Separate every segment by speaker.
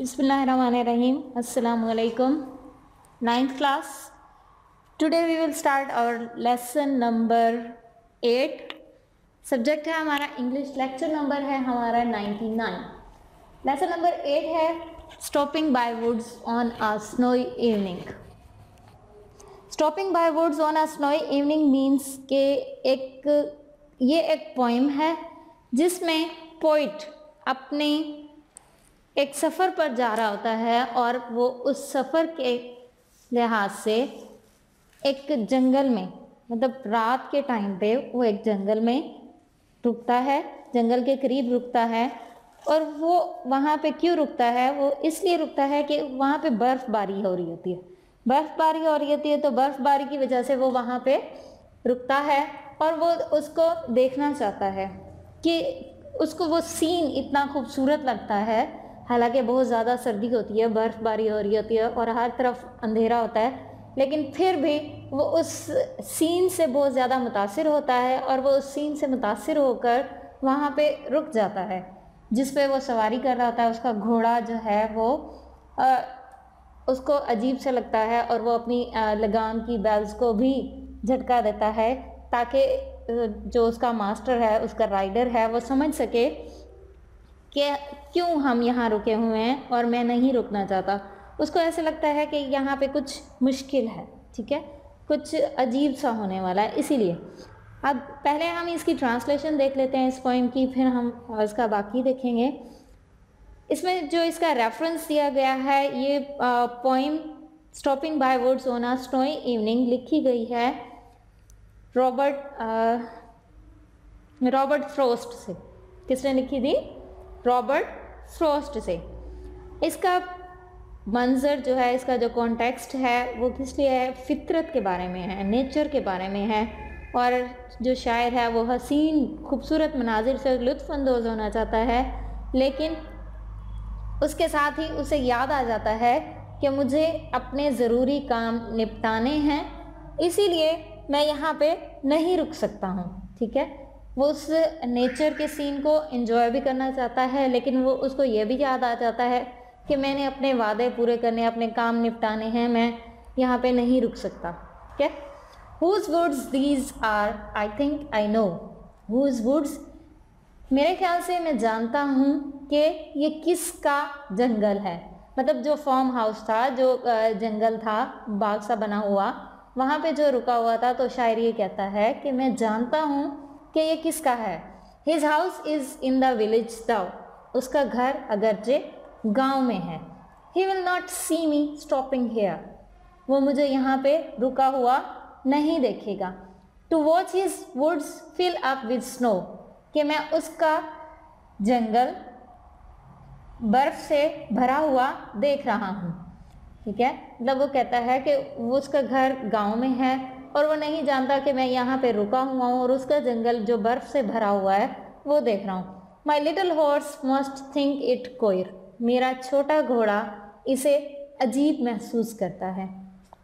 Speaker 1: Bismillahirrahmanirrahim. Assalamu alaikum. Ninth class. Today we will start our lesson number. Subject है हमारा English lecture number है हमारा 99 lesson number eight है stopping by woods on a snowy evening stopping by woods on a snowy evening means के एक, ये एक poem है जिसमें पोइट अपने एक सफ़र पर जा रहा होता है और वो उस सफ़र के लिहाज से एक जंगल में मतलब रात के टाइम पे वो एक जंगल में रुकता है, जंगल के करीब रुकता है और वो वहाँ पे क्यों रुकता है? वो इसलिए रुकता है कि वहाँ पे बर्फ़बारी हो रही होती है। बर्फ़बारी हो रही होती है तो बर्फ़बारी की वजह से वो वहाँ पे रुकता है और वो उसको देखना चाहता है कि उसको वो सीन इतना खूबसूरत लगता है हालाँकि बहुत ज़्यादा सर्दी होती है बर्फ़बारी हो रही होती है और हर तरफ़ अंधेरा होता है लेकिन फिर भी वो उस सीन से बहुत ज़्यादा मुतासर होता है और वो उस सीन से मुतासर होकर वहाँ पे रुक जाता है जिस पे वो सवारी कर रहा होता है उसका घोड़ा जो है वो आ, उसको अजीब से लगता है और वो अपनी लगाम की बेल्स को भी झटका देता है ताकि जो उसका मास्टर है उसका राइडर है वो समझ सके कि क्यों हम यहाँ रुके हुए हैं और मैं नहीं रुकना चाहता? उसको ऐसे लगता है कि यहाँ पे कुछ मुश्किल है, ठीक है? कुछ अजीब सा होने वाला है, इसीलिए। अब पहले हम इसकी ट्रांसलेशन देख लेते हैं इस पोइम की, फिर हम इसका बाकी देखेंगे। इसमें जो इसका रेफरेंस दिया गया है, ये poem stopping by words on a snowy evening लिखी गई है रॉबर्ट रॉबर्ट फ्रोस्ट से। किसने लिखी थी? रॉबर्ट फ्रोस्ट से। इसका मंज़र जो है, इसका जो कॉन्टेक्स्ट है, वो किस लिए है? फितरत के बारे में है नेचर के बारे में है। और जो शायर है, वो हसीन, खूबसूरत मनाजिर से लुत्फ़अंदोज़ होना चाहता है। लेकिन उसके साथ ही उसे याद आ जाता है कि मुझे अपने ज़रूरी काम निपटाने हैं, इसीलिए मैं यहाँ पे नहीं रुक सकता हूँ, ठीक है? वो उस नेचर के सीन को इन्जॉय भी करना चाहता है, लेकिन वो उसको ये भी याद आ जाता है कि मैंने अपने वादे पूरे करने, अपने काम निपटाने हैं, मैं यहाँ पे नहीं रुक सकता। क्या? Whose woods these are I think I know whose woods मेरे ख्याल से मैं जानता हूँ कि ये किसका जंगल है। मतलब जो फॉर्म हाउस था, जो जंगल था, बाग सा बना हुआ, वहाँ पे जो रुका हुआ था तो शायर ये कहता है कि मैं जानता हूँ कि ये किसका है? His house is in the village though उसका घर अगरचे गाँव में है। He will not see me stopping here वो मुझे यहाँ पे रुका हुआ नहीं देखेगा। To watch his woods fill up with snow कि मैं उसका जंगल बर्फ़ से भरा हुआ देख रहा हूँ। ठीक है? मतलब वो कहता है कि वो उसका घर गाँव में है और वो नहीं जानता कि मैं यहाँ पे रुका हुआ हूँ और उसका जंगल जो बर्फ़ से भरा हुआ है, वो देख रहा हूँ। My little horse must think it queer. मेरा छोटा घोड़ा इसे अजीब महसूस करता है।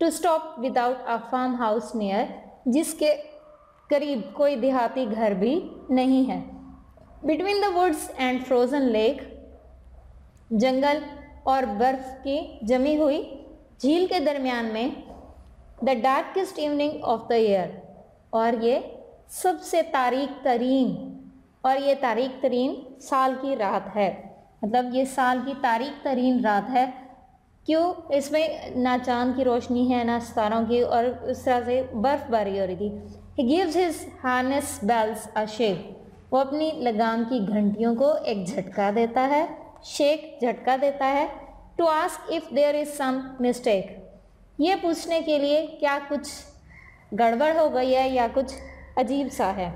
Speaker 1: To stop without a farm house near जिसके करीब कोई देहाती घर भी नहीं है। Between the woods and frozen lake जंगल और बर्फ़ की जमी हुई झील के दरमियान में the darkest evening of the year. और ये सबसे तारीख तरीन, और ये तारीख तरीन साल की रात है। मतलब ये साल की तारीख तरीन रात है। क्यों? इसमें ना चाँद की रोशनी है, ना सितारों की, और उस तरह से बर्फ़बारी हो रही थी। He gives his harness bells a shake वो अपनी लगाम की घंटियों को एक झटका देता है शेक झटका देता है। To ask if there is some mistake ये पूछने के लिए क्या कुछ गड़बड़ हो गई है या कुछ अजीब सा है?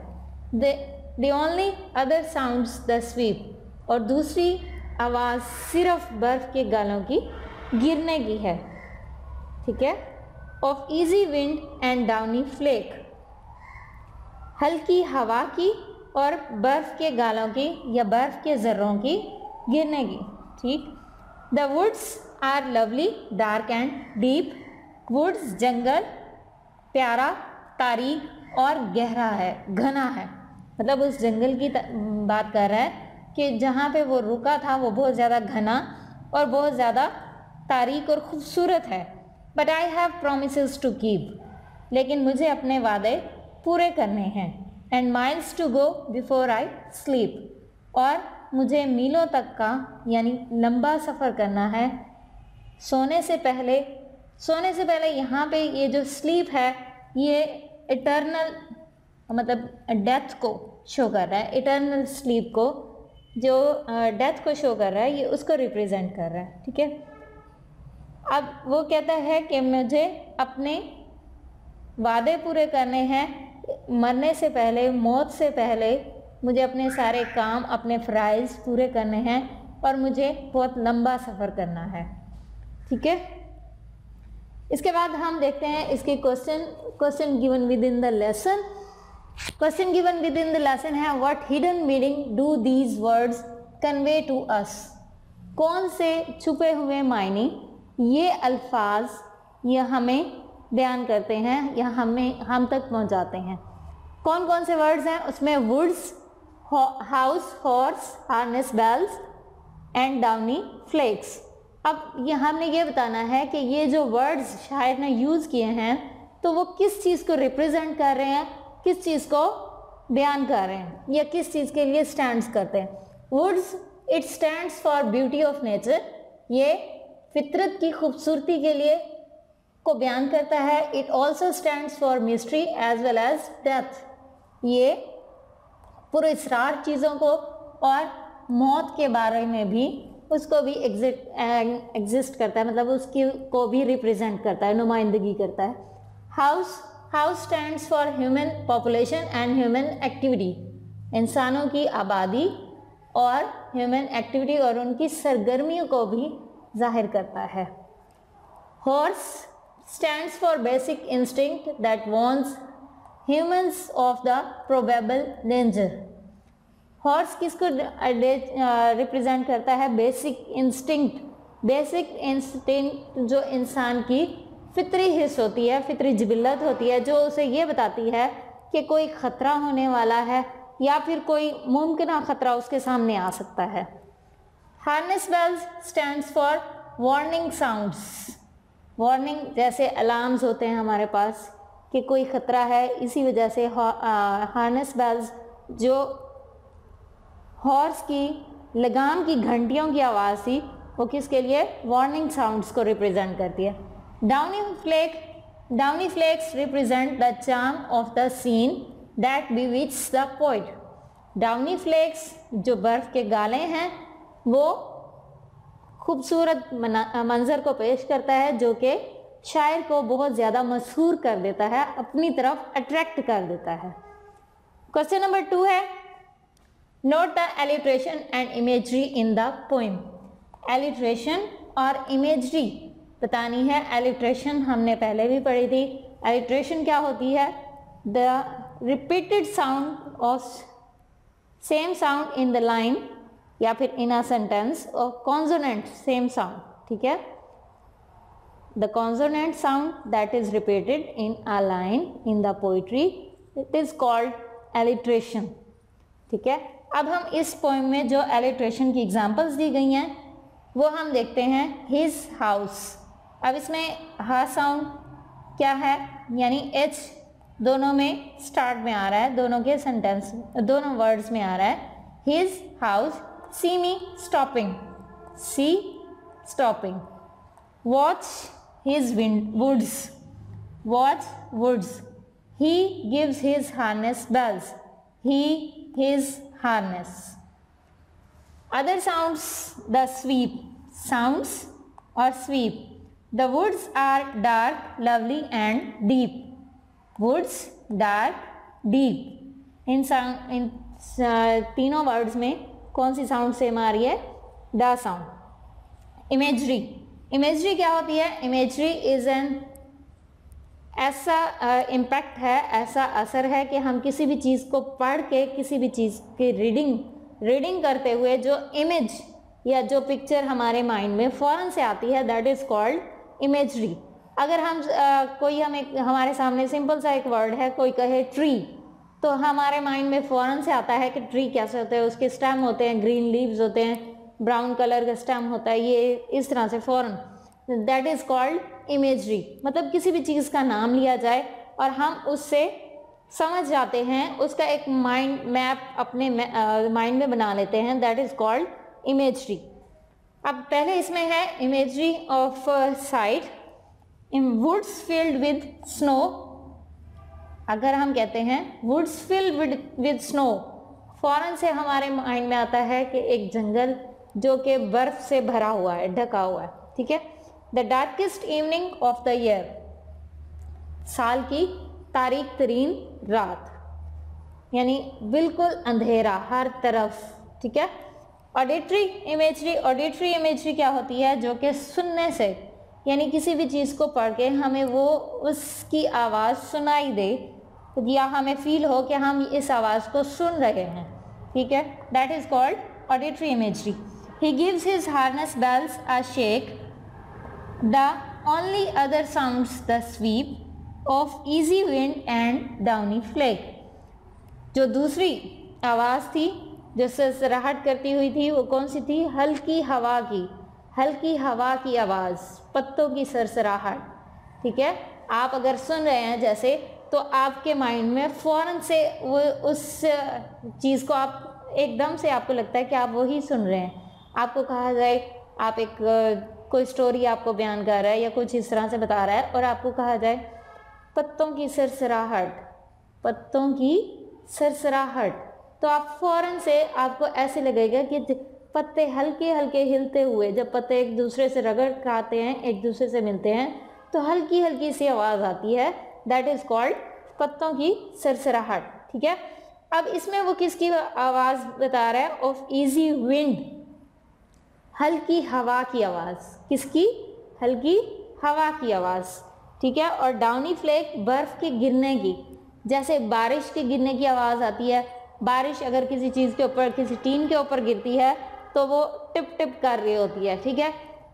Speaker 1: The only other sounds the sweep और दूसरी आवाज़ सिर्फ़ बर्फ़ के गालों की गिरने की है। ठीक है? Of easy wind and downy flake हल्की हवा की और बर्फ़ के गालों की या बर्फ़ के ज़र्रों की गिरने की। ठीक? The woods are lovely dark and deep woods जंगल, प्यारा, तारीख और गहरा है, घना है। मतलब उस जंगल की बात कर रहा है कि जहाँ पे वो रुका था, वो बहुत ज़्यादा घना और बहुत ज़्यादा तारीख और ख़ूबसूरत है। But I have promise to keep लेकिन मुझे अपने वादे पूरे करने हैं। And miles to go before I sleep और मुझे मीलों तक का, यानी लंबा सफ़र करना है। सोने से पहले सोने से पहले यहाँ पे ये जो स्लीप है, ये इटर्नल मतलब डेथ को शो कर रहा है इटर्नल स्लीप को, जो डेथ को शो कर रहा है, ये उसको रिप्रेजेंट कर रहा है, ठीक है? अब वो कहता है कि मुझे अपने वादे पूरे करने हैं, मरने से पहले, मौत से पहले, मुझे अपने सारे काम, अपने फ़राइज़ पूरे करने हैं और मुझे बहुत लंबा सफ़र करना है, ठीक है? इसके बाद हम देखते हैं इसके question question given within the lesson question given within the lesson है what hidden meaning do these words convey to us कौन से छुपे हुए मायने, ये अल्फाज ये हमें बयान करते हैं, या हमें, हम तक पहुंचाते हैं? कौन कौन से वर्ड्स हैं? उसमें woods house horse harness bells and downy flakes अब ये हमने ये बताना है कि ये जो वर्ड्स शायर ने यूज़ किए हैं तो वो किस चीज़ को रिप्रेजेंट कर रहे हैं, किस चीज़ को बयान कर रहे हैं, या किस चीज़ के लिए स्टैंड्स करते हैं। Woods it stands for beauty of nature ये फितरत की खूबसूरती के लिए को बयान करता है। It also stands for mystery as well as death ये पुरस्रार चीज़ों को और मौत के बारे में भी उसको भी एग्जिट एग्जिस्ट करता है मतलब उसकी, को भी रिप्रेजेंट करता है, नुमाइंदगी करता है। House house stand for human population and human activity इंसानों की आबादी और ह्यूमन एक्टिविटी और उनकी सरगर्मियों को भी ज़ाहिर करता है। Horse stands for basic instinct that wants humans of the probable danger horse किसको रिप्रेजेंट करता है? बेसिक इंस्टिंक्ट बेसिक इंस्टिंक्ट जो इंसान की फितरी हिस्स होती है, फितरी जबिलत होती है, जो उसे ये बताती है कि कोई ख़तरा होने वाला है या फिर कोई मुमकिन ख़तरा उसके सामने आ सकता है। Harness bells stands for warning sounds warning जैसे अलार्म्स होते हैं हमारे पास कि कोई ख़तरा है, इसी वजह से हार्नेस बेल्स जो हॉर्स की, लगाम की घंटियों की आवाज़ थी, वो किसके लिए? वार्निंग साउंड्स को रिप्रेजेंट करती है। Downy flake downy flakes represent the charm of the scene that bewitch the poet downy flakes जो बर्फ़ के गाले हैं, वो खूबसूरत मंज़र को पेश करता है, जो कि शायर को बहुत ज़्यादा मशहूर कर देता है, अपनी तरफ़ अट्रैक्ट कर देता है। क्वेश्चन नंबर टू है note the alliteration and imagery in the poem alliteration और इमेजरी बतानी है। एलिट्रेशन हमने पहले भी पढ़ी थी। एलिट्रेशन क्या होती है? The repeated sound of same sound in the line या फिर इन अ सेंटेंस और कॉन्जोनेंट सेम साउंड ठीक है? The consonant sound that is repeated in a line in the poetry it is called alliteration ठीक है? अब हम इस पोइम में जो एलिट्रेशन की एग्जांपल्स दी गई हैं, वो हम देखते हैं हिज हाउस अब इसमें हा साउंड क्या है? यानी एच दोनों में स्टार्ट में आ रहा है, दोनों के सेंटेंस दोनों वर्ड्स में आ रहा है. His house see me stopping see stopping watch his woods watch woods he gives his harness bells he his harness. Other sounds, the sweep, sounds or sweep. The woods are dark, lovely and deep. Woods, dark, deep. इन sound इन तीनों words में कौन सी sound same आ रही है the sound imagery imagery क्या होती है इमेजरी इज़ एन ऐसा इम्पैक्ट है ऐसा असर है कि हम किसी भी चीज़ को पढ़ के किसी भी चीज़ की रीडिंग रीडिंग करते हुए जो इमेज या जो पिक्चर हमारे माइंड में फ़ौरन से आती है दैट इज़ कॉल्ड इमेजरी अगर हम आ, कोई हम हमारे सामने सिंपल सा एक वर्ड है कोई कहे ट्री तो हमारे माइंड में फ़ौरन से आता है कि ट्री कैसे होते हैं उसके स्टेम होते हैं ग्रीन लीव्स होते हैं ब्राउन कलर का स्टेम होता है ये इस तरह से फ़ौरन दैट इज़ कॉल्ड इमेजरी मतलब किसी भी चीज़ का नाम लिया जाए और हम उससे समझ जाते हैं, उसका एक माइंड मैप अपने माइंड में बना लेते हैं। दैट इज़ कॉल्ड इमेजरी अब पहले इसमें है imagery of sight in woods filled with snow अगर हम कहते हैं woods filled with with snow फ़ौरन से हमारे माइंड में आता है कि एक जंगल जो कि बर्फ़ से भरा हुआ है, ढका हुआ है, ठीक है? The darkest evening of the year साल की तारीख तरीन रात। यानी बिल्कुल अंधेरा, हर तरफ़, ठीक है? ऑडिटरी इमेजरी ऑडिटरी इमेजरी क्या होती है? जो कि सुनने से, यानी किसी भी चीज़ को पढ़ के हमें वो उसकी आवाज़ सुनाई दे या हमें फील हो कि हम इस आवाज़ को सुन रहे हैं, ठीक है? That is called auditory imagery he gives his harness bells a shake the only other sounds the sweep of easy wind and downy flake जो दूसरी आवाज़ थी, जो सरसराहट करती हुई थी, वो कौन सी थी? हल्की हवा की, हल्की हवा की आवाज़, पत्तों की सरसराहट ठीक है? आप अगर सुन रहे हैं जैसे तो आपके माइंड में फ़ौरन से वो, उस चीज़ को आप, एकदम से आपको लगता है कि आप वही सुन रहे हैं। आपको कहा जाए, आप एक कोई स्टोरी आपको बयान कर रहा है या कुछ इस तरह से बता रहा है और आपको कहा जाए, पत्तों की सरसराहट, पत्तों की सरसराहट। तो आप फ़ौरन से आपको ऐसे लगेगा कि पत्ते हल्के हल्के हिलते हुए, जब पत्ते एक दूसरे से रगड़ खाते हैं, एक दूसरे से मिलते हैं तो हल्की हल्की सी आवाज़ आती है। दैट इज़ कॉल्ड पत्तों की सरसराहट, ठीक है? अब इसमें वो किसकी आवाज़ बता रहा है? ऑफ़ इजी विंड हल्की हवा की आवाज़। किसकी? हल्की हवा की आवाज़। ठीक है? और डाउनी फ्लेक बर्फ़ के गिरने की। जैसे बारिश के गिरने की आवाज़ आती है। बारिश अगर किसी चीज़ के ऊपर, किसी टीन के ऊपर गिरती है तो वो टिप टिप कर रही होती है। ठीक है?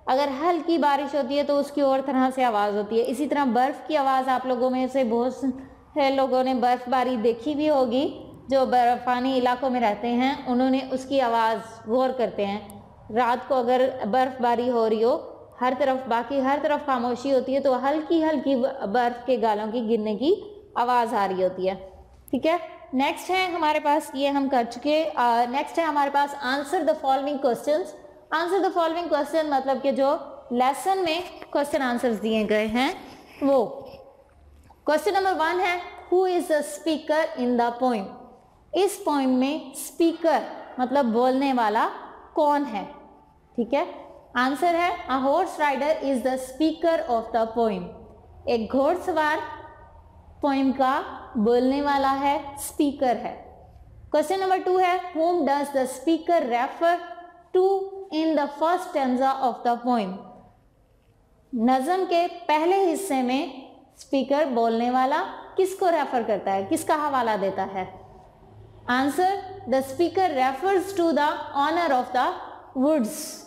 Speaker 1: अगर हल्की बारिश होती है तो उसकी और तरह से आवाज़ होती है। इसी तरह बर्फ़ की आवाज़ आप लोगों में से बहुत से लोगों ने बर्फ़बारी देखी भी होगी। जो बर्फ़ानी इलाकों में रहते हैं, उन्होंने उसकी आवाज़ गौर करते हैं। रात को अगर बर्फ़बारी हो रही हो, हर तरफ़, बाकी हर तरफ़ खामोशी होती है तो हल्की हल्की बर्फ़ के गालों की गिरने की आवाज़ आ रही होती है। ठीक है? नेक्स्ट है हमारे पास, ये हम कर चुके नेक्स्ट है हमारे पास answer the following question answer the following question मतलब कि जो लेसन में क्वेश्चन आंसर्स दिए गए हैं, वो। क्वेश्चन नंबर वन है who is the speaker in the poem इस पोइम में स्पीकर मतलब बोलने वाला कौन है? ठीक है? आंसर है a horse rider is the speaker of the poem एक घोड़सवार पोइम का बोलने वाला है स्पीकर है। क्वेश्चन नंबर टू है whom does the speaker refer to in the first stanza of the poem नज़म के पहले हिस्से में स्पीकर बोलने वाला किसको रेफर करता है? किसका हवाला देता है? Answer the speaker refers to the owner of the woods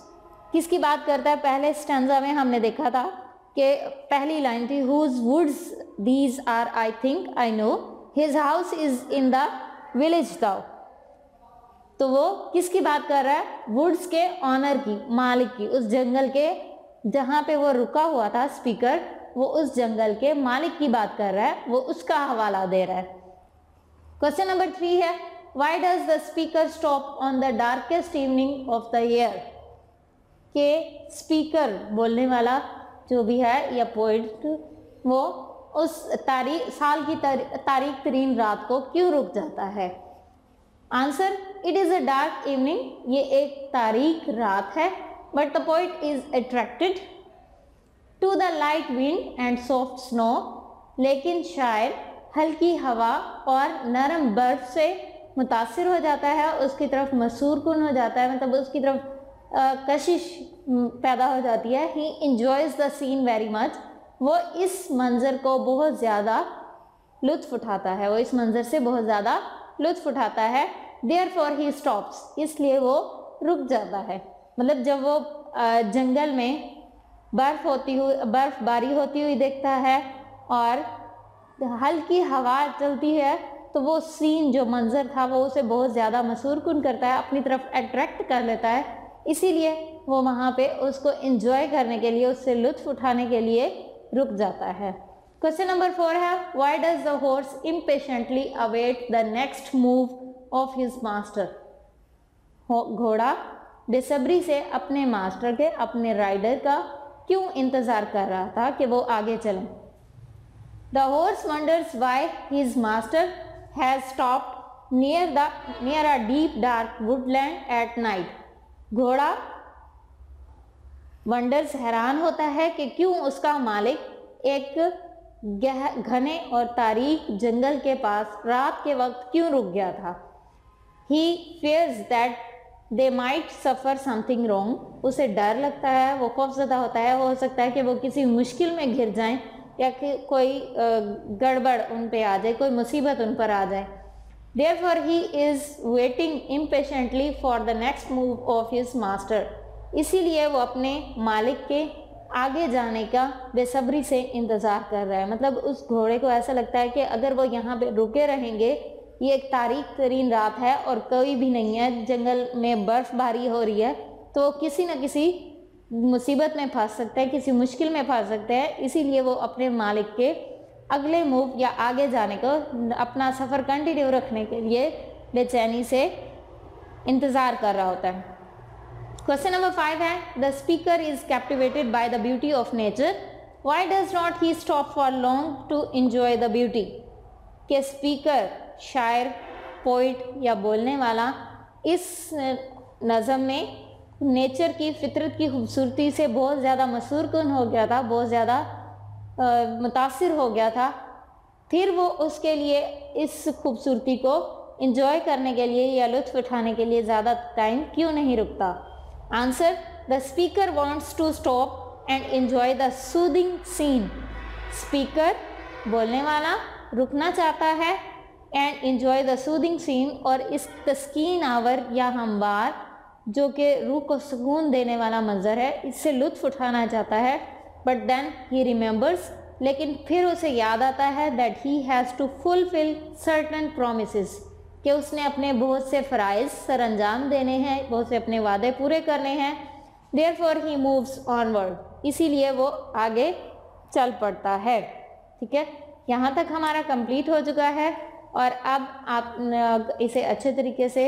Speaker 1: किसकी बात करता है? पहले स्टेंजा में हमने देखा था कि पहली लाइन थी whose woods these are I think I know his house is in the village though तो वो किसकी बात कर रहा है? वुड्स के ऑनर की, मालिक की, उस जंगल के, जहाँ पे वो रुका हुआ था स्पीकर वो उस जंगल के मालिक की बात कर रहा है, वो उसका हवाला दे रहा है। क्वेश्चन नंबर थ्री है why does the speaker stop on the darkest evening of the year के स्पीकर बोलने वाला जो भी है या पोइट वो उस तारीख साल की तारीख, तरीन, रात को क्यों रुक जाता है? Answer it is a dark evening ये एक तारीख, रात है but the poet is attracted to the light wind and soft snow लेकिन शायर हल्की हवा और नरम बर्फ़ से मुतासर हो जाता है, उसकी तरफ़ मसूर कन हो जाता है? मतलब उसकी तरफ़ कशिश पैदा हो जाती है। He enjoys the scene very much वो इस मंज़र को बहुत ज़्यादा लुत्फ़ उठाता है। वो इस मंज़र से बहुत ज़्यादा लुत्फ उठाता है। देयर फॉर ही स्टॉप्स इसलिए वो रुक जाता है। मतलब जब वो जंगल में बर्फ़ होती हुई बर्फ़बारी होती हुई देखता है और हल्की हवा चलती है तो वो सीन जो मंज़र था, वो उसे बहुत ज़्यादा मसूर कन करता है। अपनी तरफ़ अट्रैक्ट कर लेता है। इसीलिए वो वहाँ पे उसको इंजॉय करने के लिए, उससे लुत्फ उठाने के लिए रुक जाता है। क्वेश्चन नंबर फोर है why does the horse impatiently await the next move of his master घोड़ा बेसब्री से अपने मास्टर के, अपने राइडर का क्यों इंतज़ार कर रहा था कि वो आगे चलें? The horse wonders why his master has stop near the near a deep dark woodland at night घोड़ा? वंडर्स हैरान होता है कि क्यों उसका मालिक एक घने और तारीख जंगल के पास रात के वक्त क्यों रुक गया था? He fears that they might suffer something wrong उसे डर लगता है, वो खौफजदा होता है हो सकता है कि वो किसी मुश्किल में घिर जाएँ या कि कोई गड़बड़ उन पे आ जाए, कोई मुसीबत उन पर आ जाए। For he is waiting impatiently for the next move of his master इसीलिए वो अपने मालिक के आगे जाने का बेसब्री से इंतज़ार कर रहा है। मतलब उस घोड़े को ऐसा लगता है कि अगर वो यहाँ पे रुके रहेंगे, ये एक तारीख तरीन रात है और कोई भी नहीं है, जंगल में बर्फ़बारी हो रही है तो किसी न किसी मुसीबत में फंस सकते हैं, किसी मुश्किल में फंस सकते हैं। इसीलिए वो अपने मालिक के अगले मूव या आगे जाने को अपना सफ़र कंटिन्यू रखने के लिए बेचैनी से इंतज़ार कर रहा होता है। क्वेश्चन नंबर फाइव है the speaker is captivated by the beauty of nature why does not he stop for long to enjoy the beauty के स्पीकर शायर पोइट या बोलने वाला इस नज़म में नेचर की फितरत की खूबसूरती से बहुत ज़्यादा मसूर कन हो गया था? बहुत ज़्यादा मुतासर हो गया था। फिर वो उसके लिए इस खूबसूरती को इंजॉय करने के लिए या लुत्फ उठाने के लिए ज़्यादा टाइम क्यों नहीं रुकता? Answer the speaker wants to stop and enjoy the soothing scene speaker बोलने वाला रुकना चाहता है and enjoy the soothing scene और इस तस्कीन आवर या हमवार जो कि रूह को सुकून देने वाला मंज़र है, इससे लुत्फ़ उठाना चाहता है। बट देन ही रिमेंबर्स लेकिन फिर उसे याद आता है that he has to fulfil certain promise कि उसने अपने बहुत से फ़राइज़ सर अंजाम देने हैं, बहुत से अपने वादे पूरे करने हैं therefore he moves onward इसीलिए वो आगे चल पड़ता है। ठीक है? यहाँ तक हमारा कंप्लीट हो चुका है, और अब आप इसे अच्छे तरीके से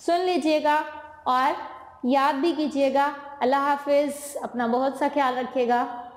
Speaker 1: सुन लीजिएगा, और याद भी कीजिएगा। अल्लाह हाफिज़। अपना बहुत सा ख्याल रखिएगा।